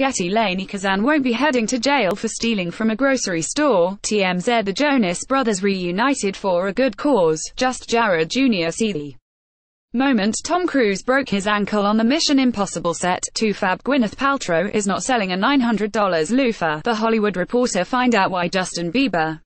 Getty Lainie Kazan won't be heading to jail for stealing from a grocery store. TMZ The Jonas Brothers reunited for a good cause. Just Jared Jr. see the moment Tom Cruise broke his ankle on the Mission Impossible set. Too Fab Gwyneth Paltrow is not selling a $900 loofah. The Hollywood Reporter find out why Justin Bieber